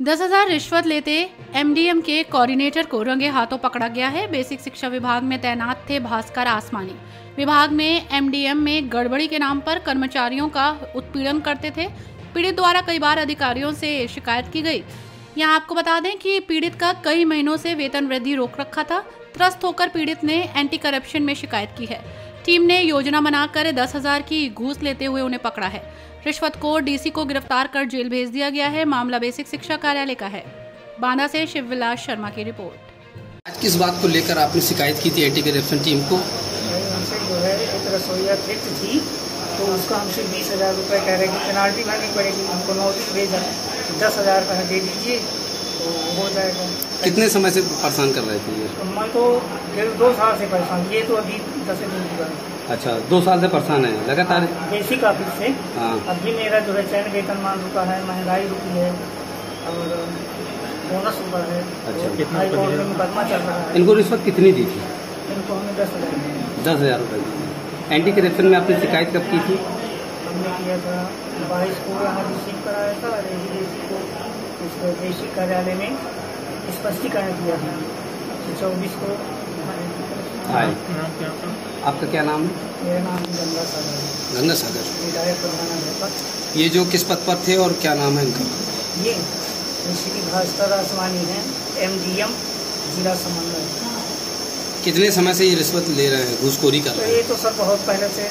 दस हज़ार रिश्वत लेते एमडीएम के कोऑर्डिनेटर को रंगे हाथों पकड़ा गया है। बेसिक शिक्षा विभाग में तैनात थे भास्कर आसमानी। विभाग में एमडीएम में गड़बड़ी के नाम पर कर्मचारियों का उत्पीड़न करते थे। पीड़ित द्वारा कई बार अधिकारियों से शिकायत की गई। यहाँ आपको बता दें कि पीड़ित का कई महीनों से वेतन वृद्धि रोक रखा था। त्रस्त होकर पीड़ित ने एंटी करप्शन में शिकायत की है। टीम ने योजना बनाकर दस हज़ार की घूस लेते हुए उन्हें पकड़ा है। रिश्वत को डीसी को गिरफ़्तार कर जेल भेज दिया गया है। मामला बेसिक शिक्षा कार्यालय का है। बांदा से शिवविलास शर्मा की रिपोर्ट। आज किस बात को लेकर आपने शिकायत की थी एंटी करप्शन टीम को? हमसे जो है एक रसोईया फिट थी तो उसका हमसे बीस हज़ार रुपये कह रहे कि पेनाल्टी भरनी पड़ेगी। हमको नोटिस भेजा दस हज़ार का दे दीजिए। तो हो जाएगा। कितने समय से परेशान कर रहे थे ये? मैं तो दो साल से परेशान ये तो अभी दस दिन की बात अच्छा दो साल से परेशान है लगातार? बेसिक ऑफ़िस से। हाँ। अभी मेरा जो है चयन वेतनमान रुका है महँगाई रुकी है और बोनस रुका है। अच्छा। में मुकदमा चल रहा है। इनको रिश्वत कितनी दी थी? इनको हमें दस हज़ार। दस हज़ार रुपये एंटी करप्शन में आपने शिकायत कब की थी? हमने किया था बाईस को यहाँ रिसीव कराया था और को इस बेसिक कार्यालय में स्पष्टीकरण किया था चौबीस को हाय। आपका क्या नाम? है मेरा नाम गंगा सागर। गंगा सागर। विधायक प्रधानाध्यापक ये जो किस पद पर थे और क्या नाम है इनका? ये श्री भास्कर आसवानी है। एमडीएम जिला समन्वय। कितने समय से ये रिश्वत ले रहे हैं? घूसखोरी कर तो रहे हैं। ये तो सर बहुत पहले से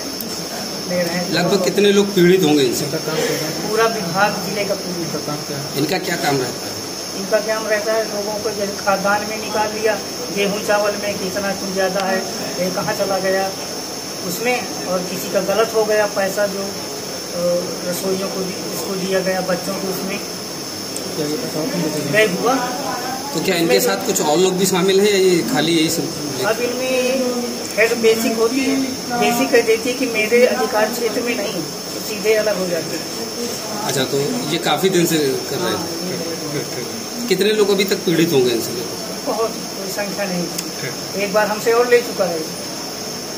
ले रहे हैं। लगभग कितने लोग पीड़ित होंगे इनसे? पूरा विभाग ज़िले का पूरा इनका क्या काम रहता है? इनका काम रहता है? लोगों को जैसे खादान में निकाल लिया गेहूँ चावल में कितना कुछ ज़्यादा है ये कहाँ चला गया? उसमें और किसी का गलत हो गया पैसा जो रसोइयों को उसको दिया गया बच्चों को उसमें। गए हुआ? तो क्या इनके साथ कुछ और लोग भी शामिल हैं या ये खाली यही सब अब इनमें हेड बेसिक होती है। बेसिक कह देती है कि मेरे अधिकार क्षेत्र में नहीं तो सीधे अलग हो जाते हैं। अच्छा तो ये काफ़ी दिन से कर रहे हैं। कितने लोग अभी तक पीड़ित होंगे इनसे? बहुत कोई संख्या नहीं। एक बार हमसे और ले चुका है।